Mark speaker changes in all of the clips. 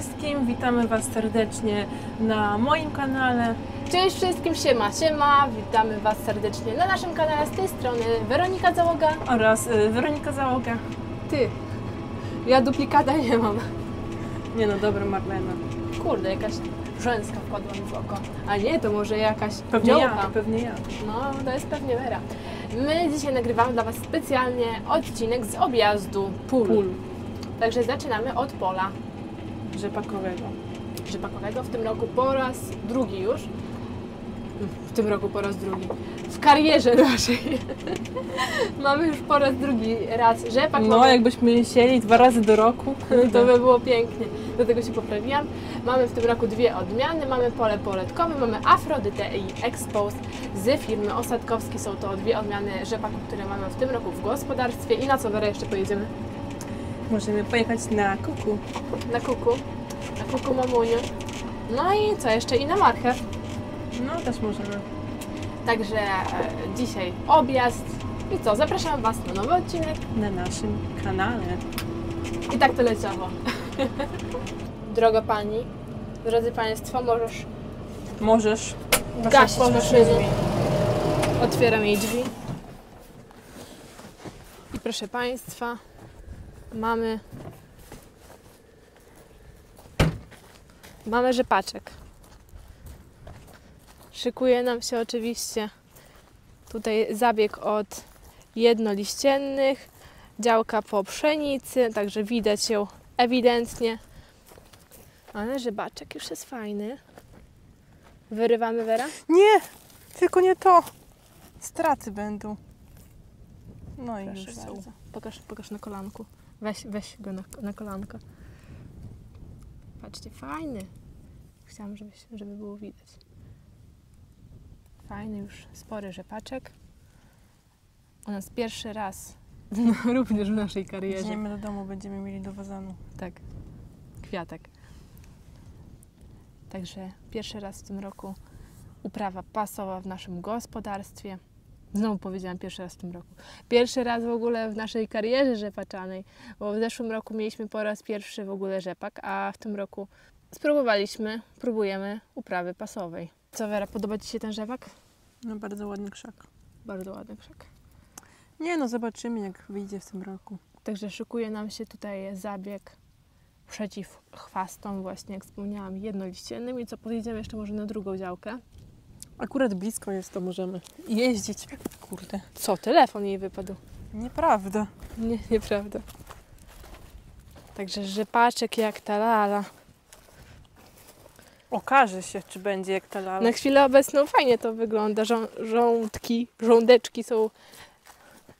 Speaker 1: wszystkim, witamy Was serdecznie na moim kanale.
Speaker 2: Cześć wszystkim, siema, siema, witamy Was serdecznie na naszym kanale z tej strony Weronika Załoga.
Speaker 1: oraz y, Weronika Załoga.
Speaker 2: Ty, ja duplikata nie mam.
Speaker 1: Nie no, dobra Marlena.
Speaker 2: Kurde, jakaś rzęska wpadła mi w oko. A nie, to może jakaś
Speaker 1: Pewnie ja,
Speaker 2: działka.
Speaker 1: pewnie ja.
Speaker 2: No, to jest pewnie Wera. My dzisiaj nagrywamy dla Was specjalnie odcinek z objazdu pól.
Speaker 1: Pól
Speaker 2: Także zaczynamy od pola
Speaker 1: rzepakowego.
Speaker 2: rzepakowego. W tym roku po raz drugi już. W tym roku po raz drugi. W karierze naszej. Mamy już po raz drugi raz rzepak.
Speaker 1: No,
Speaker 2: mamy...
Speaker 1: jakbyśmy sieli dwa razy do roku,
Speaker 2: To by było pięknie. Do tego się poprawiłam. Mamy w tym roku dwie odmiany. Mamy pole poletkowe, mamy Afrodytę i Expose z firmy Osadkowski. Są to dwie odmiany rzepaków, które mamy w tym roku w gospodarstwie. I na co Wera jeszcze pojedziemy?
Speaker 1: Możemy pojechać na kuku.
Speaker 2: Na kuku. Na kuku mamuniu. No i co jeszcze? I na marchew.
Speaker 1: No, też możemy.
Speaker 2: Także e, dzisiaj objazd. I co? Zapraszam Was na nowy odcinek.
Speaker 1: Na naszym kanale.
Speaker 2: I tak to leciało. Droga Pani, drodzy Państwo, możesz
Speaker 1: Możesz
Speaker 2: gasić maszyny. Otwieram jej drzwi. I proszę Państwa, mamy mamy rzepaczek. Szykuje nam się oczywiście tutaj zabieg od jednoliściennych, działka po pszenicy, także widać ją ewidentnie. Ale rzebaczek już jest fajny. Wyrywamy Wera?
Speaker 1: Nie, tylko nie to. Straty będą. No i
Speaker 2: Proszę
Speaker 1: już są.
Speaker 2: bardzo. Pokaż, pokaż na kolanku. Weź, weź go na, na kolanko. Patrzcie, fajny. Chciałam, żeby, żeby było widać. Fajny już spory rzepaczek. U nas pierwszy raz. No, również w naszej karierze.
Speaker 1: Jedziemy do domu, będziemy mieli do wazanu.
Speaker 2: Tak. Kwiatek. Także pierwszy raz w tym roku uprawa pasowa w naszym gospodarstwie. Znowu powiedziałam pierwszy raz w tym roku. Pierwszy raz w ogóle w naszej karierze rzepaczanej, bo w zeszłym roku mieliśmy po raz pierwszy w ogóle rzepak, a w tym roku spróbowaliśmy, próbujemy uprawy pasowej. Co Wera, podoba Ci się ten rzepak?
Speaker 1: No, bardzo ładny krzak.
Speaker 2: Bardzo ładny krzak.
Speaker 1: Nie no, zobaczymy jak wyjdzie w tym roku.
Speaker 2: Także szykuje nam się tutaj zabieg przeciw chwastom, właśnie jak wspomniałam, jednoliściennym. I co, podjedziemy jeszcze może na drugą działkę.
Speaker 1: Akurat blisko jest, to możemy jeździć. Kurde.
Speaker 2: Co, telefon jej wypadł?
Speaker 1: Nieprawda.
Speaker 2: Nie, nieprawda. Także rzepaczek jak ta lala.
Speaker 1: Okaże się, czy będzie jak ta lala.
Speaker 2: Na chwilę obecną fajnie to wygląda. Żą żołądki, żołądeczki są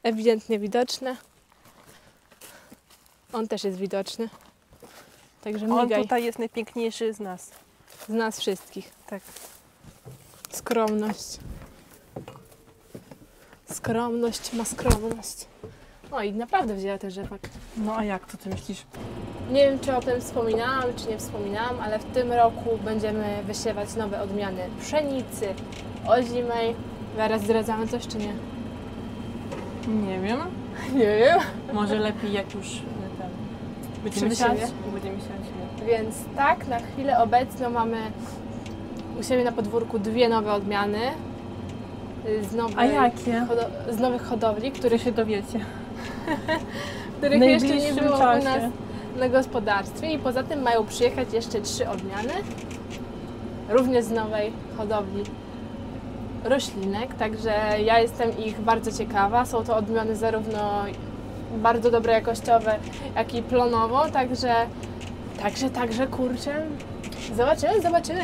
Speaker 2: ewidentnie widoczne. On też jest widoczny. Także
Speaker 1: On
Speaker 2: migaj
Speaker 1: tutaj jest najpiękniejszy z nas.
Speaker 2: z nas wszystkich.
Speaker 1: Tak.
Speaker 2: Skromność. Skromność ma skromność. O i naprawdę wzięła ten rzepak.
Speaker 1: No a jak to ty myślisz?
Speaker 2: Nie wiem, czy o tym wspominałam, czy nie wspominałam, ale w tym roku będziemy wysiewać nowe odmiany pszenicy, ozimej. Zaraz zdradzamy coś, czy nie?
Speaker 1: Nie wiem.
Speaker 2: Nie wiem.
Speaker 1: Może lepiej jak już e, ten. Będziemy siać. Będziemy siać.
Speaker 2: Więc tak, na chwilę obecną mamy u siebie na podwórku dwie nowe odmiany. y, Z nowych,
Speaker 1: A jakie?
Speaker 2: z nowych hodowli, których,
Speaker 1: się dowiecie.
Speaker 2: których jeszcze nie było u
Speaker 1: czasie.
Speaker 2: nas na gospodarstwie. I poza tym mają przyjechać jeszcze trzy odmiany, również z nowej hodowli roślinek, także ja jestem ich bardzo ciekawa. Są to odmiany zarówno bardzo dobre jakościowe, jak i plonowo, także, także, także, kurczę, zobaczymy, zobaczymy.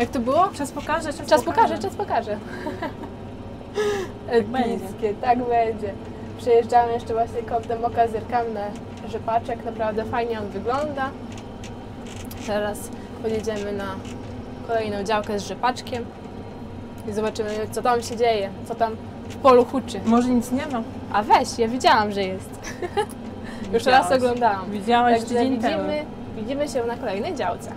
Speaker 2: Jak to było?
Speaker 1: Czas pokaże, czas,
Speaker 2: Czas pokaże, czas pokaże. Epickie, tak będzie. Przejeżdżamy jeszcze właśnie kątem oka, zerkamy na rzepaczek, naprawdę fajnie on wygląda. Teraz pojedziemy na kolejną działkę z rzepaczkiem i zobaczymy, co tam się dzieje, co tam w polu huczy.
Speaker 1: Może nic nie ma.
Speaker 2: A weź, ja widziałam, że jest. Już raz oglądałam.
Speaker 1: Widziałaś
Speaker 2: Także widzimy, widzimy się na kolejnej działce.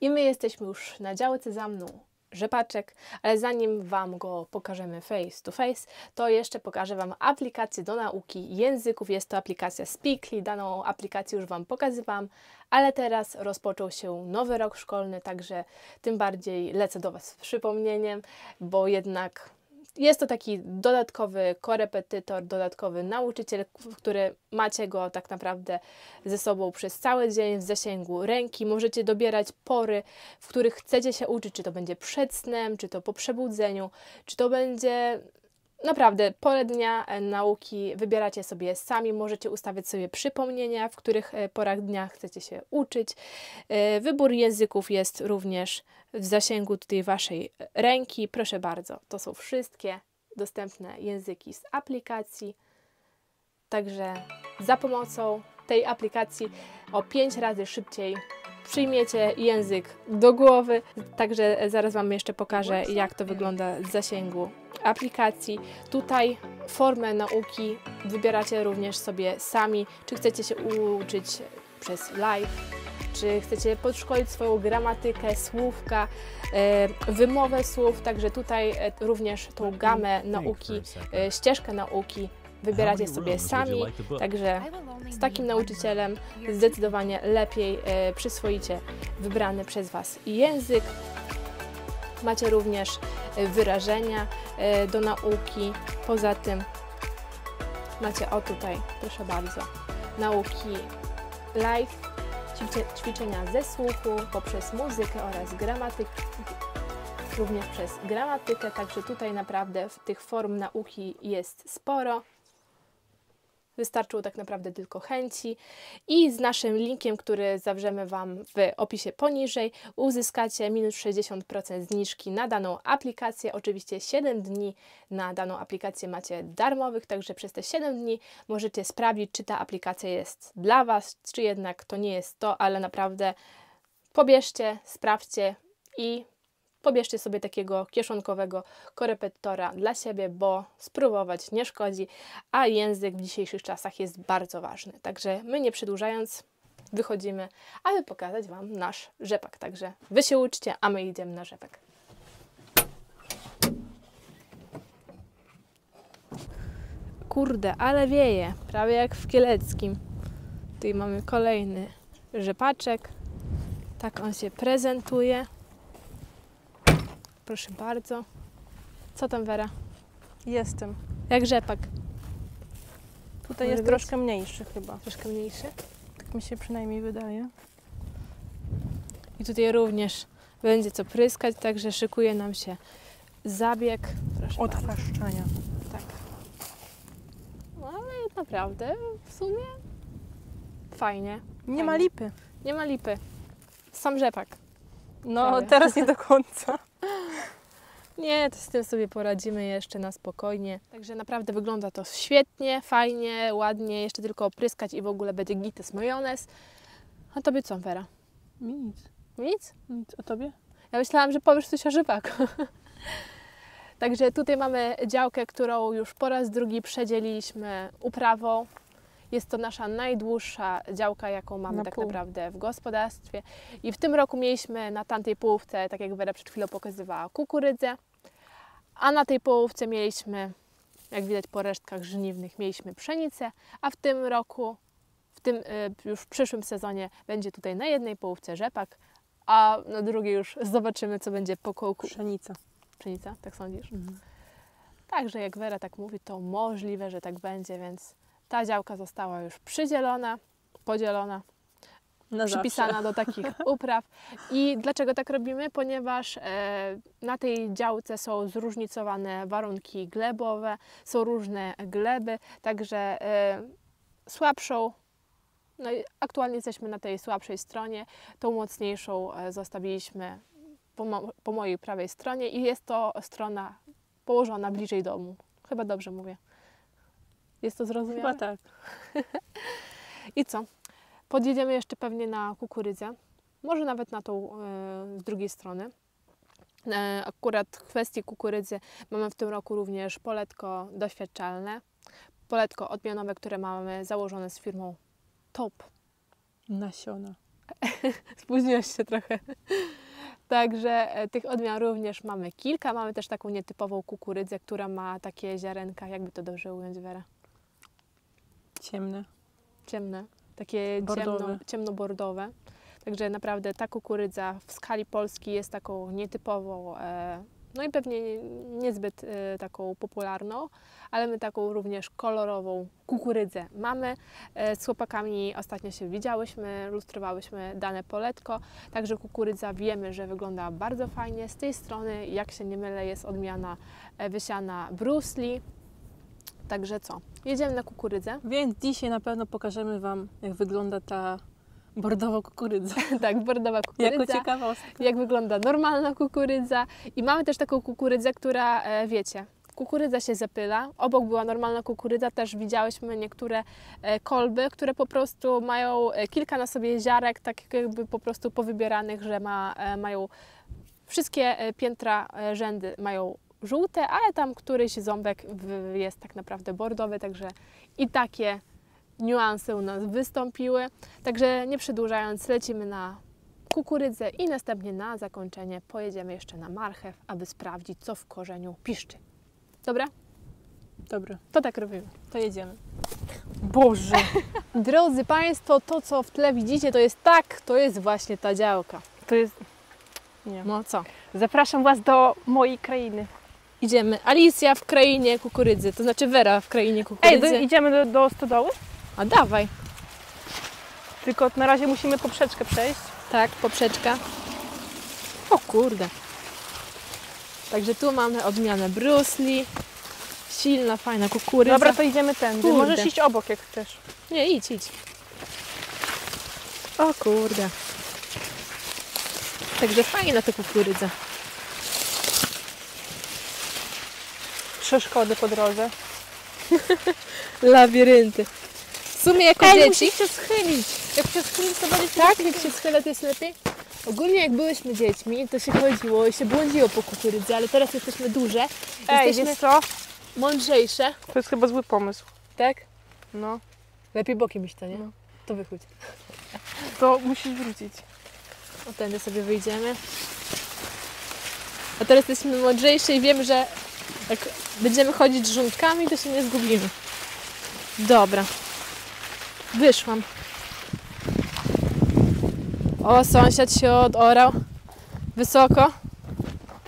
Speaker 2: I my jesteśmy już na działce za mną rzepaczek, ale zanim Wam go pokażemy face to face, to jeszcze pokażę Wam aplikację do nauki języków. Jest to aplikacja Speakly, daną aplikację już Wam pokazywałam, ale teraz rozpoczął się nowy rok szkolny, także tym bardziej lecę do Was z przypomnieniem, bo jednak jest to taki dodatkowy korepetytor, dodatkowy nauczyciel, który macie go tak naprawdę ze sobą przez cały dzień w zasięgu ręki. Możecie dobierać pory, w których chcecie się uczyć, czy to będzie przed snem, czy to po przebudzeniu, czy to będzie naprawdę porę dnia e, nauki wybieracie sobie sami, możecie ustawiać sobie przypomnienia, w których e, porach dnia chcecie się uczyć. E, Wybór języków jest również w zasięgu tutaj Waszej ręki. Proszę bardzo, to są wszystkie dostępne języki z aplikacji. Także za pomocą tej aplikacji o 5 razy szybciej przyjmiecie język do głowy. Także zaraz Wam jeszcze pokażę, jak to wygląda z zasięgu aplikacji. Tutaj formę nauki wybieracie również sobie sami, czy chcecie się uczyć przez live, czy chcecie podszkolić swoją gramatykę, słówka, e, wymowę słów, także tutaj e, również tą gamę nauki, e, ścieżkę nauki wybieracie sobie sami, także z takim nauczycielem zdecydowanie lepiej przyswoicie wybrany przez Was język. Macie również e, wyrażenia e, do nauki. Poza tym macie o tutaj, proszę bardzo, nauki live, ćwicze- ćwiczenia ze słuchu poprzez muzykę oraz gramatykę. Również przez gramatykę, także tutaj naprawdę tych form nauki jest sporo. Wystarczyło tak naprawdę tylko chęci. I z naszym linkiem, który zawrzemy Wam w opisie poniżej, uzyskacie minus 60% zniżki na daną aplikację. Oczywiście 7 dni na daną aplikację macie darmowych, także przez te 7 dni możecie sprawdzić, czy ta aplikacja jest dla Was, czy jednak to nie jest to, ale naprawdę pobierzcie, sprawdźcie i pobierzcie sobie takiego kieszonkowego korepetytora dla siebie, bo spróbować nie szkodzi, a język w dzisiejszych czasach jest bardzo ważny. Także my nie przedłużając, wychodzimy, aby pokazać Wam nasz rzepak. Także Wy się uczcie, a my idziemy na rzepak. Kurde, ale wieje, prawie jak w Kieleckim. Tutaj mamy kolejny rzepaczek. Tak on się prezentuje. Proszę bardzo. Co tam, Wera?
Speaker 1: Jestem.
Speaker 2: Jak rzepak?
Speaker 1: Tutaj
Speaker 2: Może
Speaker 1: jest
Speaker 2: być?
Speaker 1: troszkę mniejszy chyba.
Speaker 2: Troszkę mniejszy.
Speaker 1: Tak mi się przynajmniej wydaje.
Speaker 2: I tutaj również będzie co pryskać, także szykuje nam się zabieg. Proszę bardzo. Tak. No ale naprawdę w sumie fajnie.
Speaker 1: Nie ma lipy.
Speaker 2: Nie ma lipy. Sam rzepak.
Speaker 1: No
Speaker 2: Prawie.
Speaker 1: teraz nie do końca.
Speaker 2: Nie, to z tym sobie poradzimy jeszcze na spokojnie. Także naprawdę wygląda to świetnie, fajnie, ładnie. Jeszcze tylko opryskać i w ogóle będzie gites majonez. A tobie co, Wera?
Speaker 1: Nic.
Speaker 2: Nic?
Speaker 1: Nic. A tobie?
Speaker 2: Ja myślałam, że powiesz coś o rzepaku. Także tutaj mamy działkę, którą już po raz drugi przedzieliliśmy uprawą. Jest to nasza najdłuższa działka, jaką mamy
Speaker 1: Na
Speaker 2: tak
Speaker 1: pół.
Speaker 2: naprawdę w gospodarstwie. I w tym roku mieliśmy na tamtej połówce, tak jak Wera przed chwilą pokazywała, kukurydzę. A na tej połówce mieliśmy, jak widać po resztkach żniwnych, mieliśmy pszenicę. A w tym roku, w tym y, już w przyszłym sezonie będzie tutaj na jednej połówce rzepak, a na drugiej już zobaczymy, co będzie po kołku.
Speaker 1: Pszenica.
Speaker 2: Pszenica, tak sądzisz?
Speaker 1: Mhm.
Speaker 2: Także jak Wera tak mówi, to możliwe, że tak będzie, więc ta działka została już przydzielona, podzielona.
Speaker 1: Na
Speaker 2: przypisana do takich upraw. I dlaczego tak robimy? Ponieważ e, na tej działce są zróżnicowane warunki glebowe, są różne gleby, także e, słabszą, no i aktualnie jesteśmy na tej słabszej stronie, tą mocniejszą e, zostawiliśmy po, mo- po mojej prawej stronie i jest to strona położona bliżej domu. Chyba dobrze mówię. Jest to zrozumiałe?
Speaker 1: Chyba tak.
Speaker 2: I co? Podjedziemy jeszcze pewnie na kukurydzę. Może nawet na tą e, z drugiej strony. E, akurat w kwestii kukurydzy mamy w tym roku również poletko doświadczalne. Poletko odmianowe, które mamy założone z firmą Top.
Speaker 1: Nasiona.
Speaker 2: Spóźniłeś się trochę. Także e, tych odmian również mamy kilka. Mamy też taką nietypową kukurydzę, która ma takie ziarenka, jakby to dobrze ująć, Wera?
Speaker 1: Ciemne.
Speaker 2: ciemne, takie
Speaker 1: Bordowe.
Speaker 2: ciemno, ciemnobordowe. Także naprawdę ta kukurydza w skali Polski jest taką nietypową, e, no i pewnie nie- niezbyt e, taką popularną, ale my taką również kolorową kukurydzę mamy. E, z chłopakami ostatnio się widziałyśmy, lustrowałyśmy dane poletko, także kukurydza wiemy, że wygląda bardzo fajnie. Z tej strony, jak się nie mylę, jest odmiana wysiana Bruce Lee. Także co? Jedziemy na kukurydzę.
Speaker 1: Więc dzisiaj na pewno pokażemy Wam, jak wygląda ta bordowa kukurydza.
Speaker 2: tak, bordowa
Speaker 1: Jako
Speaker 2: kukurydza.
Speaker 1: ciekawostka.
Speaker 2: jak wygląda normalna kukurydza. I mamy też taką kukurydzę, która, e, wiecie, kukurydza się zapyla. Obok była normalna kukurydza, też widziałyśmy niektóre e, kolby, które po prostu mają e, kilka na sobie ziarek, tak jakby po prostu powybieranych, że ma, e, mają wszystkie piętra rzędy mają żółte, ale tam któryś ząbek jest tak naprawdę bordowy, także i takie niuanse u nas wystąpiły. Także nie przedłużając, lecimy na kukurydzę i następnie na zakończenie pojedziemy jeszcze na marchew, aby sprawdzić, co w korzeniu piszczy. Dobra?
Speaker 1: Dobra,
Speaker 2: To tak robimy.
Speaker 1: to jedziemy. Boże!
Speaker 2: Drodzy Państwo, to co w tle widzicie, to jest tak, to jest właśnie ta działka.
Speaker 1: To jest... Nie.
Speaker 2: No co?
Speaker 1: Zapraszam Was do mojej krainy.
Speaker 2: Idziemy. Alicja w krainie kukurydzy, to znaczy Wera w krainie kukurydzy.
Speaker 1: Ej, do, idziemy do, do stodoły?
Speaker 2: A dawaj.
Speaker 1: Tylko na razie musimy poprzeczkę przejść.
Speaker 2: Tak, poprzeczka. O kurde. Także tu mamy odmianę Bruce Lee. Silna, fajna kukurydza.
Speaker 1: Dobra, to idziemy tędy.
Speaker 2: Kurde.
Speaker 1: Możesz iść obok, jak chcesz.
Speaker 2: Nie, idź, idź. O kurde. Także fajna ta kukurydza.
Speaker 1: Przeszkody po drodze.
Speaker 2: Labirynty. W sumie jako
Speaker 1: Ej,
Speaker 2: dzieci...
Speaker 1: musisz się schylić. Jak się schylić, to będzie
Speaker 2: Tak, jak się schylę, to jest lepiej? Ogólnie jak byłyśmy dziećmi, to się chodziło i się błądziło po kukurydzy, ale teraz jesteśmy duże,
Speaker 1: Ej,
Speaker 2: jesteśmy
Speaker 1: wiesz co?
Speaker 2: mądrzejsze.
Speaker 1: To jest chyba zły pomysł.
Speaker 2: Tak?
Speaker 1: No.
Speaker 2: Lepiej bokiem iść to, nie?
Speaker 1: No.
Speaker 2: To wychódź.
Speaker 1: To musisz wrócić.
Speaker 2: O tędy sobie wyjdziemy. A teraz jesteśmy mądrzejsi i wiemy, że jak będziemy chodzić z żołądkami, to się nie zgubimy. Dobra. Wyszłam. O, sąsiad się odorał. Wysoko.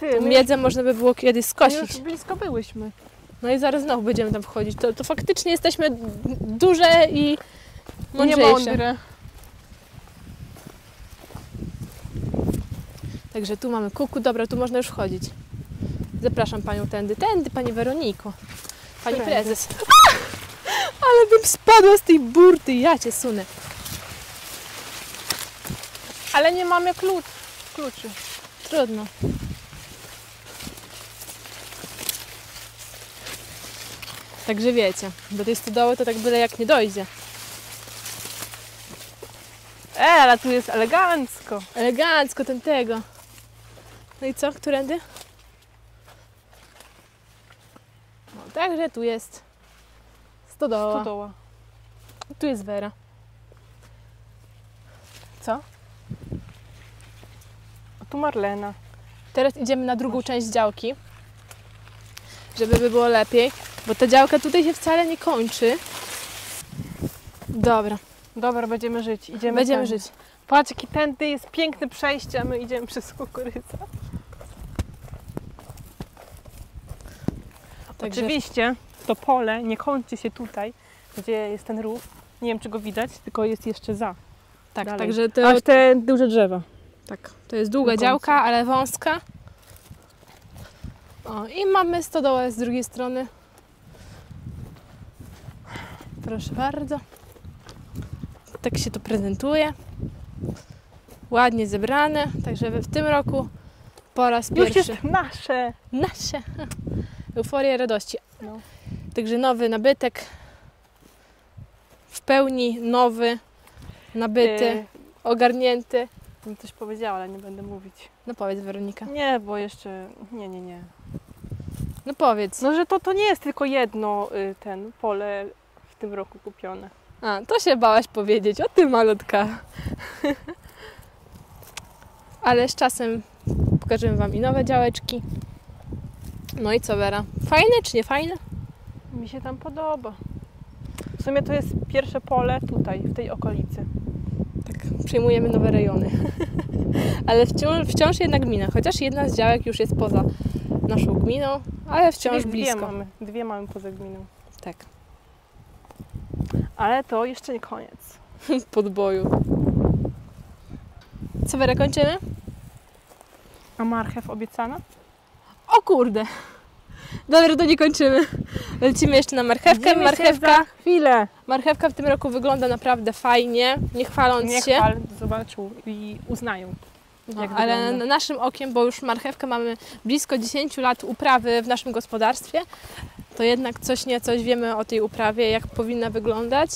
Speaker 1: Ty, my
Speaker 2: Miedzę można by było kiedyś skosić.
Speaker 1: już blisko byłyśmy.
Speaker 2: No i zaraz znowu będziemy tam wchodzić. To, to faktycznie jesteśmy duże i
Speaker 1: Nie
Speaker 2: mądrzejsze. Także tu mamy kuku. Dobra, tu można już wchodzić. Zapraszam Panią tędy. Tędy, Pani Weroniko. Pani prezes. A! Ale bym spadła z tej burty. Ja Cię sunę.
Speaker 1: Ale nie mamy klucz, kluczy.
Speaker 2: Trudno. Także wiecie, do tej stodoły to tak byle jak nie dojdzie.
Speaker 1: E, ale tu jest elegancko.
Speaker 2: Elegancko ten tego. No i co? Którędy? No, także tu jest stodoła.
Speaker 1: Stodoła.
Speaker 2: Tu jest Wera. Co?
Speaker 1: A tu Marlena.
Speaker 2: Teraz idziemy na drugą część działki, żeby by było lepiej, bo ta działka tutaj się wcale nie kończy. Dobra,
Speaker 1: Dobra, będziemy żyć. Idziemy
Speaker 2: będziemy
Speaker 1: tędy.
Speaker 2: żyć.
Speaker 1: Patrz, jaki tędy jest piękne przejście, a my idziemy przez kukurydzę.
Speaker 2: Także
Speaker 1: Oczywiście to pole nie kończy się tutaj, gdzie jest ten rów. Nie wiem, czy go widać, tylko jest jeszcze za.
Speaker 2: Tak,
Speaker 1: Dalej.
Speaker 2: także to,
Speaker 1: Aż te duże drzewa.
Speaker 2: tak, to jest długa działka, ale wąska. O, i mamy stodołę z drugiej strony. Proszę bardzo. Tak się to prezentuje. Ładnie zebrane, także w tym roku po raz
Speaker 1: Już
Speaker 2: pierwszy.
Speaker 1: jest nasze.
Speaker 2: Nasze. Euforia radości.
Speaker 1: No.
Speaker 2: Także nowy nabytek. W pełni nowy, nabyty,
Speaker 1: Y,
Speaker 2: ogarnięty.
Speaker 1: bym coś powiedziała, ale nie będę mówić.
Speaker 2: No powiedz Weronika.
Speaker 1: Nie, bo jeszcze... Nie, nie, nie.
Speaker 2: No powiedz.
Speaker 1: No, że to, to nie jest tylko jedno y, ten pole w tym roku kupione.
Speaker 2: A, to się bałaś powiedzieć. O ty malutka. Ale z czasem pokażemy Wam i nowe działeczki. No i co Wera? Fajne czy nie fajne?
Speaker 1: Mi się tam podoba. W sumie to jest pierwsze pole tutaj, w tej okolicy.
Speaker 2: Tak, przejmujemy nowe rejony. Ale wciąż, wciąż jedna gmina, chociaż jedna z działek już jest poza naszą gminą, ale wciąż
Speaker 1: Czyli Dwie
Speaker 2: blisko.
Speaker 1: mamy, dwie mamy poza gminą.
Speaker 2: Tak,
Speaker 1: Ale to jeszcze nie koniec.
Speaker 2: podboju. Co Wera, kończymy?
Speaker 1: A marchew obiecana?
Speaker 2: O kurde! Dobra, to nie kończymy. Lecimy jeszcze na marchewkę.
Speaker 1: Widzimy się
Speaker 2: Marchewka,
Speaker 1: za chwilę.
Speaker 2: marchewka w tym roku wygląda naprawdę fajnie, nie chwaląc
Speaker 1: Niech
Speaker 2: się.
Speaker 1: chwal zobaczą i uznają.
Speaker 2: No, ale
Speaker 1: wygląda.
Speaker 2: na naszym okiem, bo już marchewkę mamy blisko 10 lat uprawy w naszym gospodarstwie, to jednak coś nie coś wiemy o tej uprawie, jak powinna wyglądać.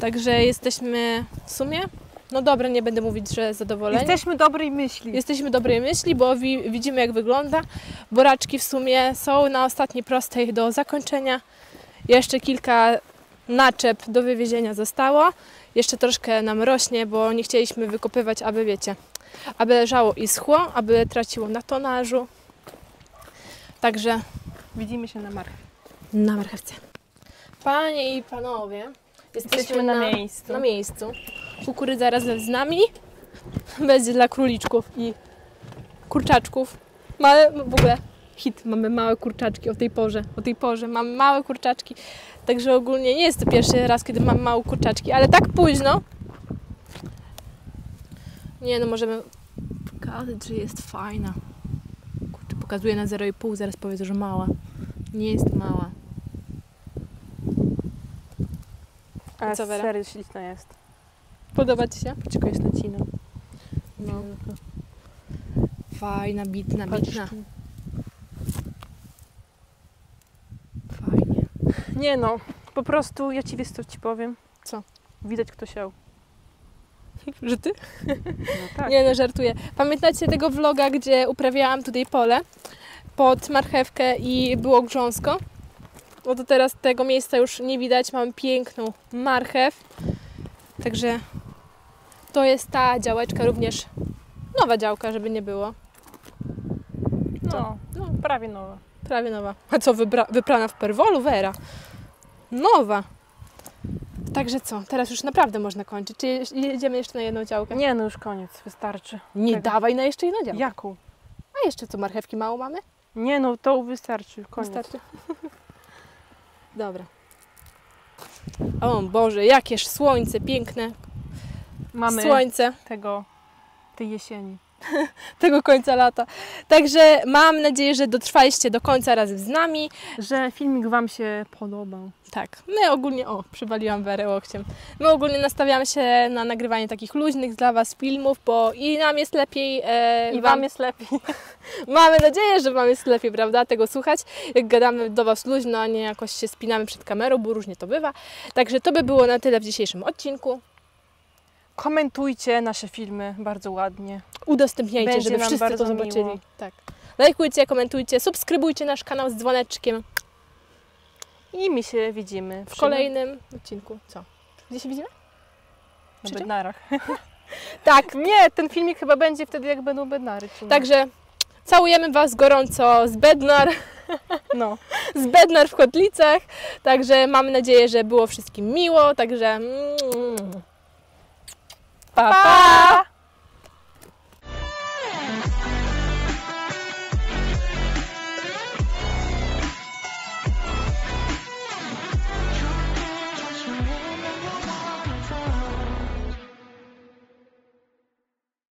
Speaker 2: Także jesteśmy w sumie, no dobre, nie będę mówić, że zadowoleni.
Speaker 1: Jesteśmy dobrej myśli.
Speaker 2: Jesteśmy dobrej myśli, bo wi- widzimy jak wygląda. Boraczki w sumie są na ostatniej prostej do zakończenia. Jeszcze kilka naczep do wywiezienia zostało. Jeszcze troszkę nam rośnie, bo nie chcieliśmy wykopywać, aby wiecie, aby leżało i schło, aby traciło na tonażu. Także
Speaker 1: Widzimy się na marchew.
Speaker 2: na marchewce. Panie i panowie, jesteśmy,
Speaker 1: Jesteśmy na miejscu.
Speaker 2: na miejscu. Kukurydza razem z nami. Będzie dla króliczków i kurczaczków. Małe, w ogóle hit, mamy małe kurczaczki o tej porze. O tej porze mamy małe kurczaczki. Także ogólnie nie jest to pierwszy raz, kiedy mam małe kurczaczki, ale tak późno. Nie no, możemy pokazać, że jest fajna. Kurczę, pokazuję na 0,5, zaraz powiedzą, że mała. Nie jest mała.
Speaker 1: A
Speaker 2: Co, Wera?
Speaker 1: serio śliczna jest.
Speaker 2: Podoba Ci się?
Speaker 1: Tylko jest nacina.
Speaker 2: No. Fajna, bitna, bitna.
Speaker 1: Paczki.
Speaker 2: Fajnie.
Speaker 1: Nie no, po prostu ja ci wiesz co ci powiem.
Speaker 2: Co?
Speaker 1: Widać kto siał.
Speaker 2: Że Ty?
Speaker 1: No tak.
Speaker 2: Nie no, żartuję. Pamiętacie tego vloga, gdzie uprawiałam tutaj pole pod marchewkę i było grząsko? No to teraz tego miejsca już nie widać. Mam piękną marchew. Także to jest ta działeczka również nowa działka, żeby nie było.
Speaker 1: No,
Speaker 2: No,
Speaker 1: prawie nowa.
Speaker 2: prawie nowa. A co, wybra- wyprana w perwolu, Wera? Nowa. Także co, teraz już naprawdę można kończyć. Czy je- jedziemy jeszcze na jedną działkę?
Speaker 1: Nie no, już koniec, wystarczy.
Speaker 2: Nie
Speaker 1: Tego.
Speaker 2: dawaj na jeszcze jedną działkę.
Speaker 1: Jaką?
Speaker 2: A jeszcze co, marchewki mało mamy?
Speaker 1: Nie no, to wystarczy, koniec.
Speaker 2: Wystarczy. Dobra. O Boże, jakież słońce piękne.
Speaker 1: Mamy
Speaker 2: Słońce
Speaker 1: tego, tej jesieni.
Speaker 2: tego końca lata. Także mam nadzieję, że dotrwaliście do końca razem z nami.
Speaker 1: Że filmik Wam się podobał.
Speaker 2: Tak, my ogólnie, o, przywaliłam Werę łokciem. My ogólnie nastawiamy się na nagrywanie takich luźnych dla Was filmów, bo i nam jest lepiej. E,
Speaker 1: I Wam jest lepiej.
Speaker 2: Mamy nadzieję, że Wam jest lepiej, prawda, tego słuchać, jak gadamy do Was luźno, a nie jakoś się spinamy przed kamerą, bo różnie to bywa. Także to by było na tyle w dzisiejszym odcinku.
Speaker 1: Komentujcie nasze filmy bardzo ładnie.
Speaker 2: Udostępniajcie,
Speaker 1: Będzie
Speaker 2: żeby wszyscy to zobaczyli.
Speaker 1: miło.
Speaker 2: Tak. Lajkujcie, komentujcie, subskrybujcie nasz kanał z dzwoneczkiem
Speaker 1: I my się widzimy
Speaker 2: w kolejnym odcinku. Co? Gdzie się widzimy?
Speaker 1: na
Speaker 2: Przy
Speaker 1: bednarach.
Speaker 2: Tak,
Speaker 1: Nie, ten filmik chyba będzie wtedy, jak będą bednary.
Speaker 2: Także całujemy Was gorąco z Bednar,
Speaker 1: No.
Speaker 2: z Bednar w Kotlicach. Także mamy nadzieję, że było wszystkim miło. Także
Speaker 1: papai.